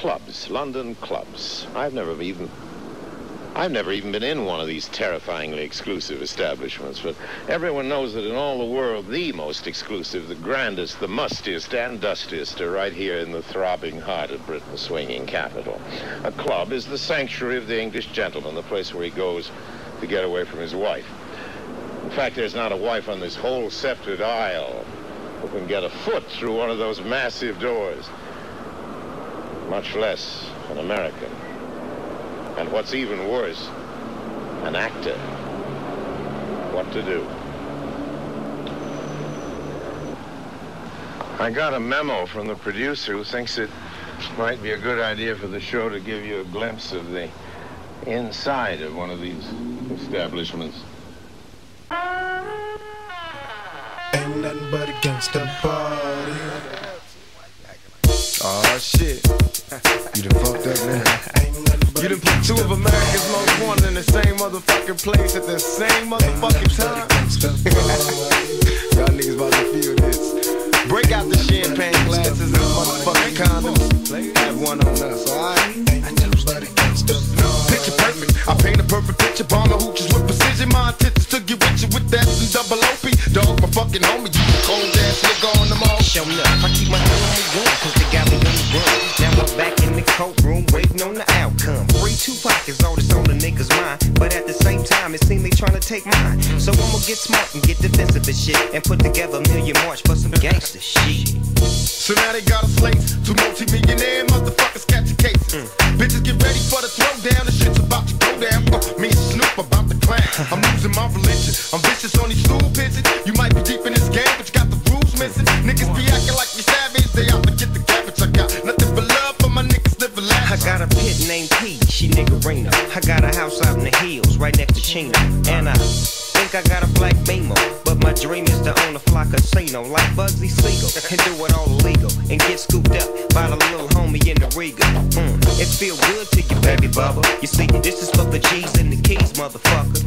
clubs, London clubs. I've never even I've never even been in one of these terrifyingly exclusive establishments, but everyone knows that in all the world, the most exclusive, the grandest, the mustiest and dustiest are right here in the throbbing heart of Britain's swinging capital. A club is the sanctuary of the English gentleman, the place where he goes to get away from his wife. In fact, there's not a wife on this whole sceptered isle who can get a foot through one of those massive doors, much less an American. And what's even worse, an actor. What to do? I got a memo from the producer who thinks it might be a good idea for the show to give you a glimpse of the inside of one of these establishments. Ain't nothing but a gangsta party. Oh shit. You done fucked up now. You done put two of America's most wanted in the same motherfucking place at the same motherfucking time. Y'all niggas about to feel this. Break out the champagne glasses and motherfucking condoms. Have one on us, alright? Picture perfect. I paint a perfect picture. Bomb the hooches with precision. My intentions to get with you with that and double OP. Dog, my fucking homie. You cold ass nigga on the mall. Show up. I keep my hand on the gun, cause they got me on the run. Now I'm back in the courtroom, waiting on the outcome. Free Tupac is all that's on the niggas' mind. But at the same time, it seems they trying to take mine. So I'ma get smart and get defensive and shit. And put together a million march for some gangster shit. So now they got a slate. Two multi-millionaire motherfuckers catching cases. Bitches get ready for the throwdown. The shit's about to go down. Uh, me and Snoop about to clown. I'm losing my religion. I'm vicious on these stool I got a house out in the hills, right next to Chino. And I think I got a black Beamer. But my dream is to own a fly casino like Bugsy Siegel. And do it all illegal. And get scooped up by the little homie in the Regal. Mm, it feel good to you, baby bubba. You see, this is for the G's and the keys, motherfucker.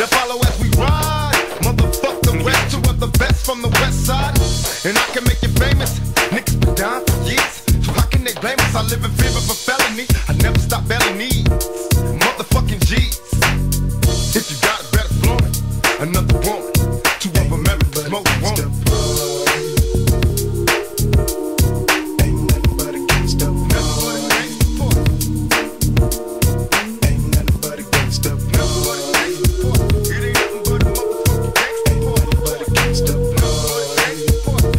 Now follow as we ride. Motherfuck the rest, two of the best from the west side. And I can make you famous. Niggas been down for years. So how can they blame us? I live in fear of a felony. I never stop belly ain't nothing but a motherfucking gangsta. Party.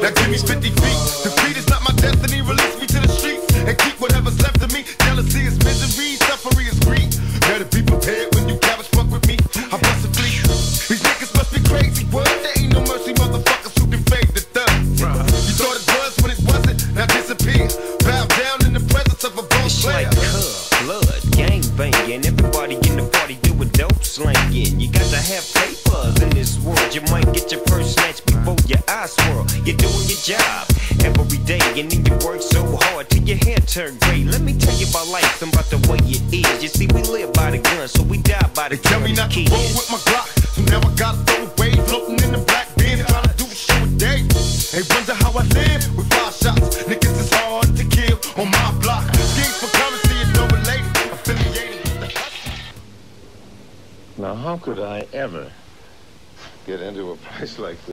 Now give me 50 feet. Gang banging. Everybody in the party doing dope slanging. You got to have papers in this world. You might get your first snatch before your eyes swirl. You're doing your job every day, and then you work so hard till your hair turn gray. Let me tell you about life and about the way it is. You see, we live by the gun, so we die by the They tell me gun. not to roll with my Glock, so now I gotta throw away. Floating in the Now, how could I ever get into a place like this?